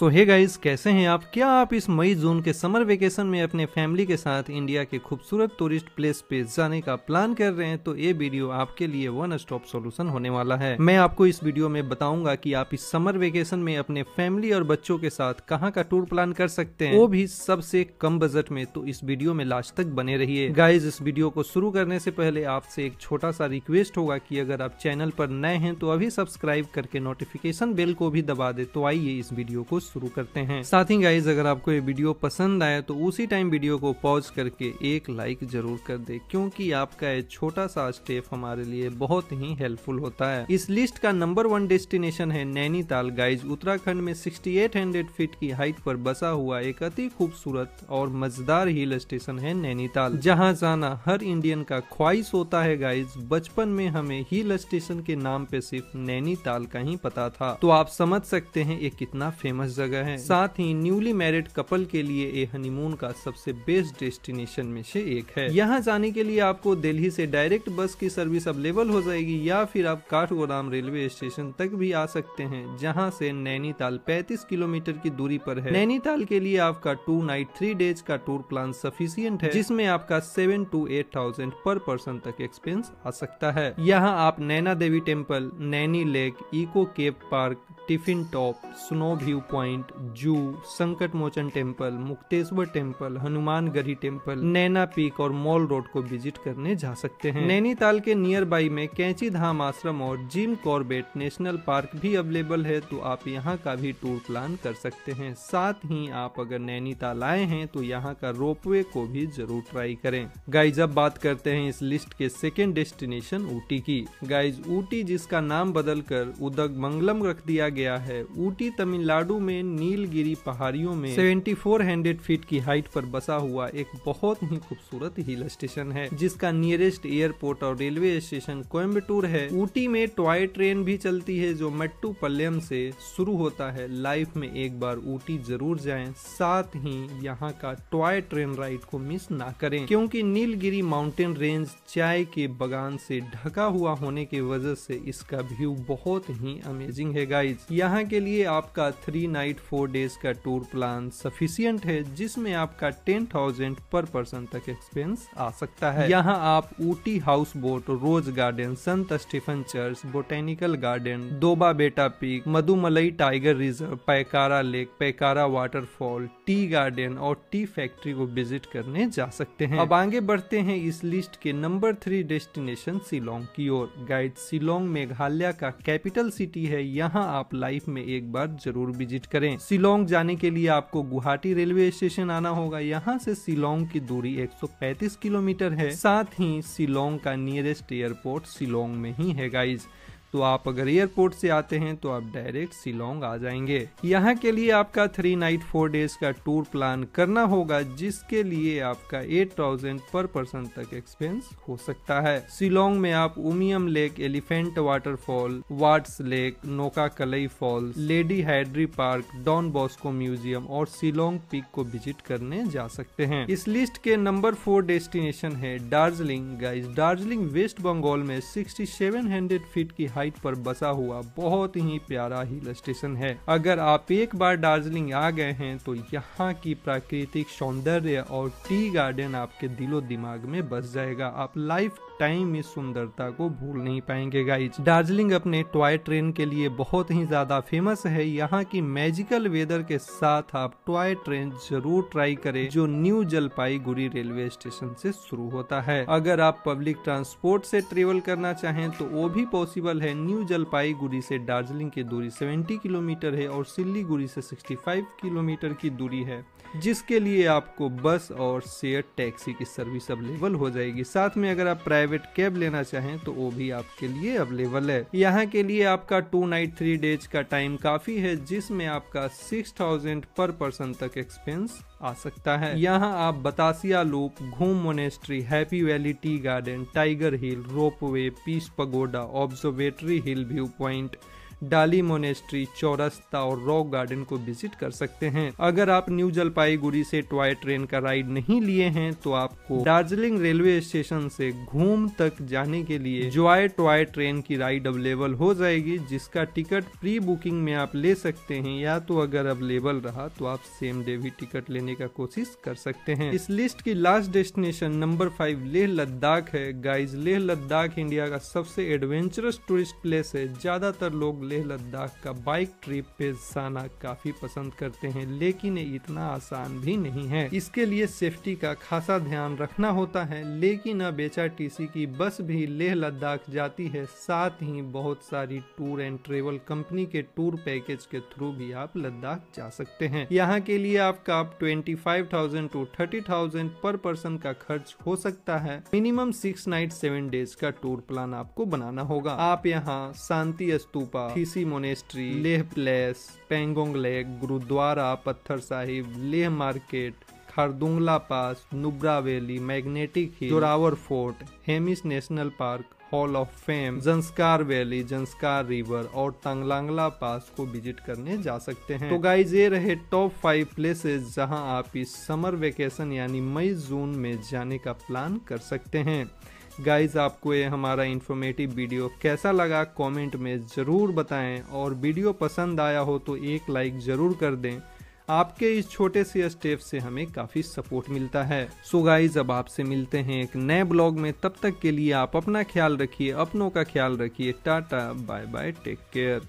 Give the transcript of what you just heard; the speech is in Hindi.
सो हे गाइस कैसे हैं आप? क्या आप इस मई, जून के समर वेकेशन में अपने फैमिली के साथ इंडिया के खूबसूरत टूरिस्ट प्लेस पे जाने का प्लान कर रहे हैं? तो ये वीडियो आपके लिए वन स्टॉप सॉल्यूशन होने वाला है। मैं आपको इस वीडियो में बताऊँगा कि आप इस समर वेकेशन में अपने फैमिली और बच्चों के साथ कहाँ का टूर प्लान कर सकते हैं। वो भी सबसे कम बजट में तो इस वीडियो में लास्ट तक बने रहिए। गाइज़ इस वीडियो को शुरू करने से पहले आपसे एक छोटा सा रिक्वेस्ट होगा की अगर आप चैनल पर नए हैं तो अभी सब्सक्राइब करके नोटिफिकेशन बेल को भी दबा दे। तो आइए इस वीडियो को शुरू करते हैं। साथ ही गाइज़ अगर आपको ये वीडियो पसंद आए तो उसी टाइम वीडियो को पॉज करके एक लाइक ज़रूर कर दे, क्योंकि आपका ये छोटा सा स्टेप हमारे लिए बहुत ही हेल्पफुल होता है। इस लिस्ट का नंबर वन डेस्टिनेशन है नैनीताल। गाइज़ उत्तराखंड में 6800 फीट की हाइट पर बसा हुआ एक अति खूबसूरत और मज़ेदार हिल स्टेशन है नैनीताल। जहाँ जाना हर इंडियन का ख्वाहिश होता है गाइज़ बचपन में हमें हिल स्टेशन के नाम पे सिर्फ़ नैनीताल का ही पता था। तो आप समझ सकते हैं ये कितना फ़ेमस जगह है। साथ ही न्यूली मैरिड कपल के लिए ये हनीमून का सबसे बेस्ट डेस्टिनेशन में से एक है। यहाँ जाने के लिए आपको दिल्ली से डायरेक्ट बस की सर्विस अवेलेबल हो जाएगी या फिर आप काठगोदाम रेलवे स्टेशन तक भी आ सकते हैं, जहाँ से नैनीताल 35 किलोमीटर की दूरी पर है। नैनीताल के लिए आपका टू नाइट थ्री डेज़ का टूर प्लान सफिशियंट है, जिसमें आपका seven to eight thousand per person तक एक्सपेंस आ सकता है। यहाँ आप Naina Devi temple Naini lake echo cave park tiffin top, snow view point, zoo, Sankat Mochan temple Mukteshwar temple Hanuman Garhi temple Naina peak और मॉल रोड को विज़िट करने जा सकते हैं। नैनीताल के नियर बाई में कैंची धाम आश्रम और जिम कॉर्बेट नेशनल पार्क भी अवेलेबल है तो आप यहाँ का भी टूर प्लान कर सकते हैं। साथ ही आप अगर नैनीताल आए हैं तो यहाँ का रोपवे को भी ज़रूर ट्राई करें। गाइज़, अब बात करते हैं इस लिस्ट के सेकेंड डेस्टिनेशन ऊटी की। गाइज़, ऊटी जिसका नाम बदल कर उदग मंगलम रख दिया गया है। ऊटी तमिलनाडु में नीलगिरी पहाड़ियों में 7400 फीट की हाइट पर बसा हुआ एक बहुत ही खूबसूरत हिल स्टेशन है, जिसका नियरेस्ट एयरपोर्ट और रेलवे स्टेशन कोयम्बटूर है। ऊटी में टॉय ट्रेन भी चलती है, जो मट्टू पल्लम से शुरू होता है। लाइफ में एक बार ऊटी ज़रूर जाए, साथ ही यहाँ का टॉय ट्रेन राइड को मिस ना करें, क्योंकि नीलगिरी माउंटेन रेंज चाय के बगान से ढका हुआ होने की वजह से इसका व्यू बहुत ही अमेजिंग है गाइज़ यहाँ के लिए आपका थ्री नाइट फोर डेज़ का टूर प्लान सफिशियंट है, जिसमें आपका टेन थाउज़ेंड पर पर्सन तक एक्सपेंस आ सकता है। यहाँ आप Ooty house boat rose garden संत Stephen church botanical garden Doddabetta peak Mudumalai tiger reserve Pykara lake Pykara waterfall tea garden और टी फैक्ट्री को विज़िट करने जा सकते हैं। अब आगे बढ़ते हैं इस लिस्ट के नंबर थ्री डेस्टिनेशन शिलोंग की ओर। गाइड शिलोंग मेघालय का कैपिटल सिटी है। यहाँ आप लाइफ में एक बार ज़रूर विज़िट करें। शिलोंग जाने के लिए आपको गुवाहाटी रेलवे स्टेशन आना होगा। यहाँ से शिलोंग की दूरी 135 किलोमीटर है। साथ ही शिलोंग का नियरेस्ट एयरपोर्ट शिलोंग में ही है गाइज़ तो आप अगर एयरपोर्ट से आते हैं तो आप डायरेक्ट सिलोंग आ जाएँगे। यहाँ के लिए आपका थ्री नाइट फोर डेज़ का टूर प्लान करना होगा, जिसके लिए आपका एट थाउज़ेंड पर पर्सन तक एक्सपेंस हो सकता है। शिलोंग में आप Umiam lake, elephant waterfall, wards lake Nohkalikai falls, lady Hydari park, Don Bosco museum और सिलोंग पीक को विज़िट करने जा सकते हैं। इस लिस्ट के नंबर फोर डेस्टिनेशन है दार्जिलिंग। गाइज़ दार्जिलिंग वेस्ट बंगाल में सिक्सटी फीट की हाइट पर बसा हुआ बहुत ही प्यारा हिल स्टेशन है। अगर आप एक बार दार्जिलिंग आ गए हैं तो यहाँ की प्राकृतिक सौंदर्य और टी गार्डन आपके दिलो दिमाग में बस जाएगा। आप लाइफ टाइम इस सुंदरता को भूल नहीं पाएँगे गाइज़ दार्जिलिंग अपने टॉय ट्रेन के लिए बहुत ही ज़्यादा फ़ेमस है। यहाँ की मैजिकल वेदर के साथ आप टॉय ट्रेन ज़रूर ट्राई करें, जो न्यू जलपाईगुड़ी रेलवे स्टेशन से शुरू होता है। अगर आप पब्लिक ट्रांसपोर्ट से ट्रेवल करना चाहें तो वो भी पॉसिबल है। न्यू जलपाईगुड़ी से दार्जिलिंग की दूरी 70 किलोमीटर है और सिल्लीगुड़ी से 65 किलोमीटर की दूरी है। जिसके लिए आपको बस और शेयर टैक्सी की सर्विस अवेलेबल हो जाएगी। साथ में अगर आप प्राइवेट कैब लेना चाहें तो वो भी आपके लिए अवेलेबल है। यहाँ के लिए आपका टू नाइट, थ्री डेज़ का टाइम काफ़ी है, जिसमें आपका सिक्स थाउज़ेंड पर पर्सन तक एक्सपेंस आ सकता है। यहाँ आप Batasia loop, Ghum monastery, happy valley, tea garden, tiger hill rope way peace pagoda, observatory hill, view point Dali monastery, Chowrasta और रॉक गार्डन को विज़िट कर सकते हैं। अगर आप न्यू जलपाईगुड़ी से टॉय ट्रेन का राइड नहीं लिए हैं तो आपको दार्जिलिंग रेलवे स्टेशन से घूम तक जाने के लिए जॉय टॉय ट्रेन की राइड अवेलेबल हो जाएगी, जिसका टिकट प्री बुकिंग में आप ले सकते हैं, या तो अगर अवेलेबल रहा तो आप सेम डे भी टिकट लेने का कोशिश कर सकते हैं। इस लिस्ट की last destination number five Leh Ladakh है। गाइज़ लेह लद्दाख इंडिया का सबसे एडवेंचरस टूरिस्ट प्लेस है। ज़्यादातर लोग लेह लद्दाख का बाइक ट्रिप पे जाना काफ़ी पसंद करते हैं, लेकिन ये इतना आसान भी नहीं है। इसके लिए सेफ्टी का खासा ध्यान रखना होता है, लेकिन अब एच की बस भी लेह लद्दाख जाती है, साथ ही बहुत सारी टूर एंड ट्रेवल कंपनी के टूर पैकेज के थ्रू भी आप लद्दाख जा सकते हैं। यहाँ के लिए आपका आप twenty five thousand to thirty thousand per person का खर्च हो सकता है। Minimum six night seven days का टूर प्लान आपको बनाना होगा। आप यहाँ Shanti Stupa Thiksey monastery Leh palace, Pangong lake, Gurudwara, Patthar Sahib, Leh market, Khardungla pass, Nubra valley, magnetic hill, Zorawar fort, Hemis national park, hall of fame, Zanskar valley, Zanskar river और तंगलांगला पास को विज़िट करने जा सकते हैं। तो गाइज़ ये रहे टॉप फाइव प्लेसेस जहाँ आप इस समर वेकेशन यानी मई, जून में जाने का प्लान कर सकते हैं। गाइज़ आपको ये हमारा इन्फॉर्मेटिव वीडियो कैसा लगा? कमेंट में ज़रूर बताएँ और वीडियो पसंद आया हो तो एक लाइक ज़रूर कर दें। आपके इस छोटे से स्टेप से हमें काफ़ी सपोर्ट मिलता है। सो so गाइज़ अब आपसे मिलते हैं एक नए ब्लॉग में। तब तक के लिए आप अपना ख्याल रखिए, अपनों का ख्याल रखिए। Tata bye bye take care